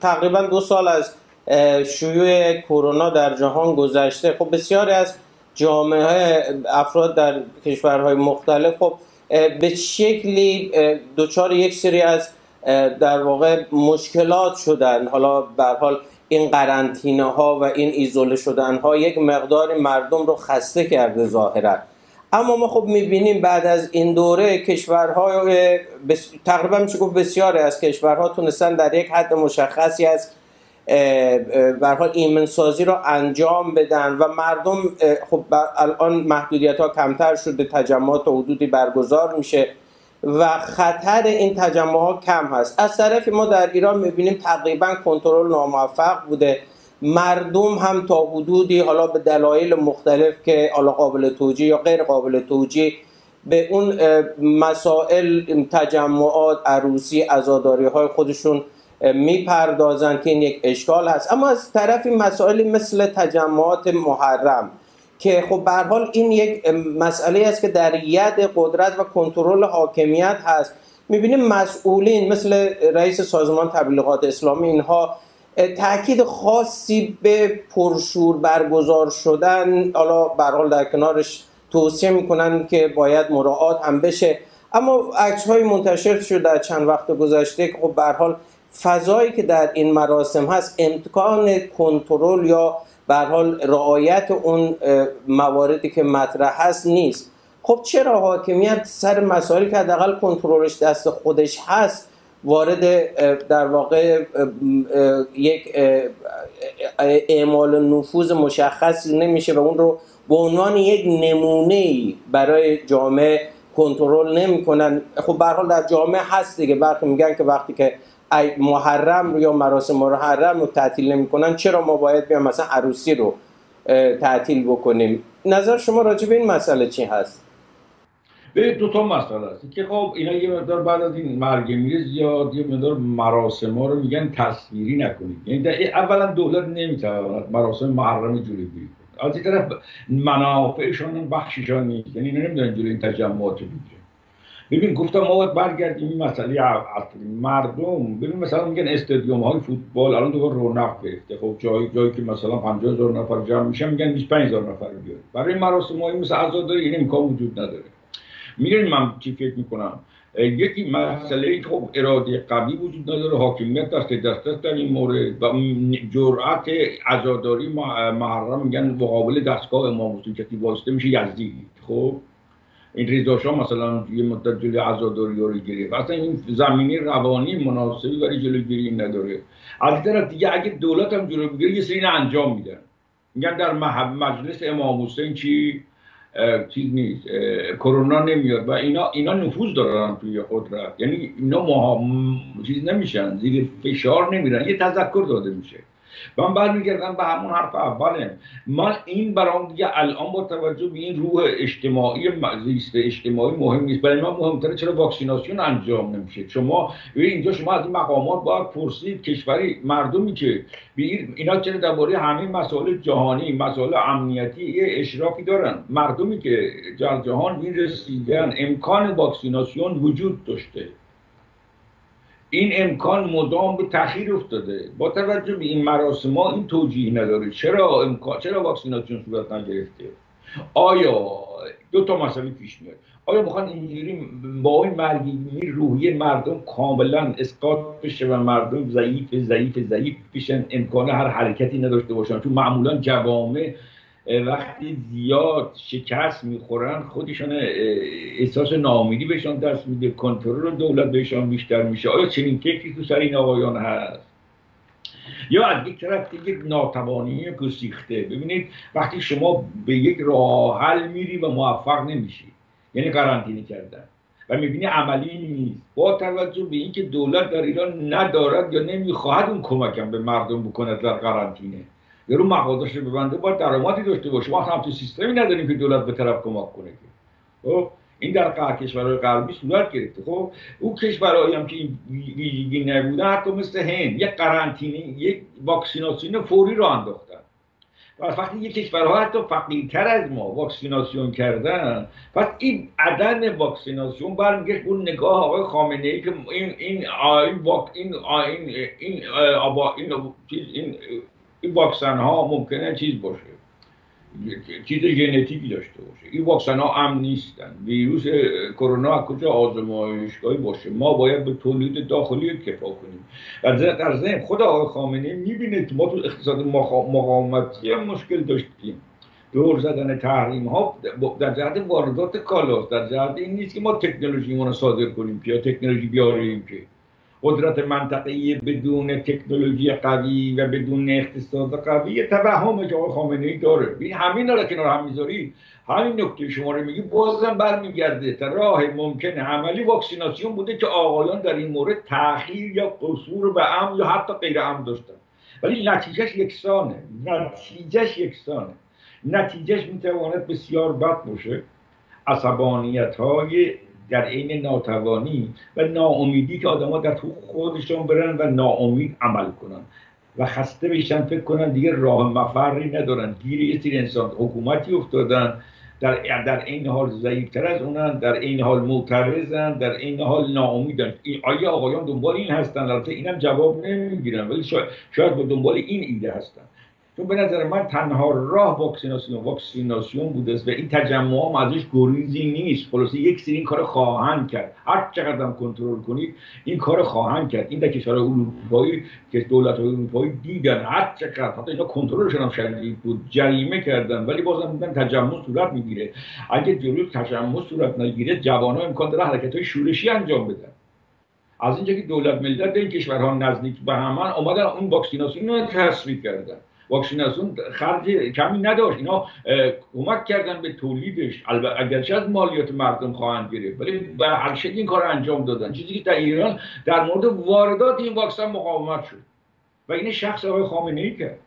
تقریبا دو سال از شیوع کرونا در جهان گذشته. خب بسیاری از جامعه افراد در کشورهای مختلف خب به شکلی دچار یک سری از در واقع مشکلات شدن. حالا به حال این قرنطینه ها و این ایزوله شدن ها یک مقدار مردم رو خسته کرده ظاهرا. اما ما خب می‌بینیم بعد از این دوره کشورها بس... تقریبا میشه گفت بسیاری از کشورها تونستن در یک حد مشخصی از حال ایمنسازی رو انجام بدن و مردم خب الان محدودیت ها کمتر شده تجمعات و حدودی برگزار میشه و خطر این تجمع ها کم هست. از طرف ما در ایران می‌بینیم تقریبا کنترل ناموفق بوده. مردم هم تا حدودی حالا به دلایل مختلف که حالا قابل توجیه یا غیر قابل توجیه به اون مسائل تجمعات عروسی ازاداری های خودشون می‌پردازن که این یک اشکال هست. اما از طرفی مسائلی مثل تجمعات محرم که خب به حال این یک مسئله است که در ید قدرت و کنترل حاکمیت هست. می‌بینیم مسئولین مثل رئیس سازمان تبلیغات اسلامی اینها تاکید خاصی به پرشور برگزار شدن حالا به حال در کنارش توصیه می‌کنن که باید مراعات هم بشه. اما عکس های منتشر شده در چند وقت گذشته که خب حال فضایی که در این مراسم هست امکان کنترل یا به حال رعایت اون مواردی که مطرح هست نیست. خب چرا حاکمیت سر مسائلی که حداقل کنترلش دست خودش هست وارد در واقع یک اعمال نفوذ مشخصی نمیشه و اون رو به عنوان یک نمونه برای جامعه کنترل نمی‌کنن. خب به حال در جامعه هست دیگه. برخی میگن که وقتی که محرم یا مراسم محرم رو تعطیل نمی‌کنن چرا ما باید بیام مثلا عروسی رو تعطیل بکنیم؟ نظر شما راجع به این مسئله چی هست؟ به دو تا مسئله است. که خب اینا یه مقدار بعد از این مرگ میره زیاد یه مقدار مراسم ها رو میگن تصویری نکنید. یعنی اولا دولت نمی‌تواند مراسم محرم جلوگیری کنه از این طرف منافعشان بخششان نیست. یعنی نمی‌دونن جلوی این تجمعات رو ببین گفتم ما باید برگردیم این مسئله اصلی. مردم ببین مثلا میگن استادیوم های فوتبال الان دوباره رونق گرفته. خب جایی جایی که مثلا 50 هزار نفر جمع میشن میگن 25 هزار نفر بیاد برای مراسم های مثل عزاداری این امکان وجود نداره. می‌دونید من چی فکر می‌کنم؟ یکی مسئله خب اراده قوی وجود نداره حاکمیت دست دست در این مورد و جرأت عزاداری محرم میگن مقابل دستگاه امام حسین کسی واسطه میشه یزدی خب؟ این ریزاشا مثلا یه مدت جلوی عزاداری رو گرفت. اصلا این زمینی روانی مناسبی برای جلوگیری نداره. از طرف دیگه اگه دولت هم جلو بگیره یه سری انجام میدن. میگن در مجلس امام حسین چی؟ چیز نیست کرونا نمیاد و اینا اینا نفوذ دارن توی قدرت. یعنی اینا مها... چیز نمیشن زیر فشار نمیرن. یه تذکر داده میشه. من برمیگردم به همون حرف اوله. من این برام دیگه الان با توجه به این روح اجتماعی زیست اجتماعی مهم نیست. برای من مهمتره چرا واکسیناسیون انجام نمیشه. شما اینجا شما از این مقامات باید پرسید کشوری مردمی که اینا چرا درباره همه مسائل جهانی مسائل امنیتی یه اشرافی دارن. مردمی که جهان این رسیدن امکان واکسیناسیون وجود داشته. این امکان مدام به تاخیر افتاده. با توجه به این مراسم ها این توجیه نداره. چرا امکان چرا واکسیناسیون صورت نگرفته آیا دو تا مسئله پیش میاد. آیا می‌خوان اینجوری با این مرگی روحی مردم کاملا اسقاط بشه و مردم ضعیف ضعیف ضعیف بشن؟ امکان هر حرکتی نداشته باشن. چون معمولا جوامع وقتی زیاد شکست می‌خورن خودشان احساس ناامیدی بهشان دست میده. کنترل دولت بهشان بیشتر میشه. آیا چنین فکری تو سر این آقایان هست؟ یا از یک طرف دیگه ناتوانی گسیخته. ببینید وقتی شما به یک راه حل میری و موفق نمیشی. یعنی قرنطینه کردن. و می‌بینی عملی نیست. با توجه به اینکه دولت در ایران ندارد یا نمی‌خواهد اون کمکم به مردم بکند در قرنطینه. یارو مغازش رو ببنده باید درآمدی داشته باشه ما هم تو سیستمی نداریم که دولت به طرف کمک کنه خب این در قهر کشورهای غربی صورت گرفته. خب او کشورهایی هم که این ویژگی نبودن حتی مثل هند یک قرنطینه یک واکسیناسیون فوری رو انداختن. و وقتی یک کشورها حتی فقیرتر از ما واکسیناسیون کردن پس این عدم واکسیناسیون برمیگشت اون نگاه آقای خامنه ای که این این این این این این این این این واکسن ها ممکنه چیز باشه. چیز ژنتیکی داشته باشه. این واکسن ها امن نیستن. ویروس کرونا کجا آزمایشگاهی باشه؟ ما باید به تولید داخلی کفا کنیم. و در ذهن خود آقای خامنه می‌بینه ما تو اقتصاد مقاومتی هم مشکل داشتیم. دور زدن تحریم ها در جهت واردات کالاست. در جهت این نیست که ما تکنولوژی رو صادر کنیم. یا تکنولوژی بیاریم که. قدرت منطقه‌ای بدون تکنولوژی قوی و بدون اقتصاد قوی. توهم که آقای خامنه ای داره. این همین رو کنار هم می‌ذاری. همین نکته شما رو میگی بازم برمیگرده. تا راه ممکن عملی واکسیناسیون بوده که آقایان در این مورد تاخیر یا قصور به ام یا حتی غیر ام داشتن. ولی نتیجهش یکسانه. نتیجهش یکسانه. نتیجهش می‌تواند بسیار بد باشه. عصبانیت های در عین ناتوانی و ناامیدی که آدما در تو خودشون برن و ناامید عمل کنن. و خسته بشن فکر کنن دیگه راه مفری ندارن. گیر یه سری انسان حکومتی افتادن. در در این حال ضعیفتر از اونن در این حال معترضن در این حال ناامیدن. آیا آقایان دنبال این هستن؟ البته اینم جواب نمی‌گیرن. ولی شاید, شاید دنبال این ایده هستن. چون به نظر من تنها راه واکسیناسیون واکسیناسیون بوده است و این تجمع هم ازش گریزی نیست. خلاصه یک سری این کار خواهند کرد. هر چقدر هم کنترل کنید این کار خواهند کرد. این در کشورهای اروپایی که دولت های اروپایی دیدن هر چقدر. حتی اینا کنترلشون هم شدید بود. جریمه کردن. ولی بازم بودن تجمع صورت می‌گیره. اگه جلوی تجمع صورت نگیره جوانان امکان داره حرکت های شورشی انجام بدن. از اینجا که دولت ملت این کشورها نزدیک به همان اومدن اون واکسیناسیون رو تصویب کردن. واکسیناسیون خرج کمی نداشت. اینا کمک کردن به تولیدش. البته اگرچه از مالیات مردم خواهند گرفت ولی به هر شکل این کار انجام دادن. چیزی که در ایران در مورد واردات این واکسن مقاومت شد. و این شخص آقای خامنه ای کرد.